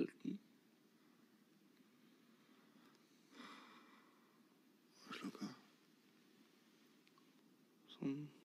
쓸기 올라가. 손.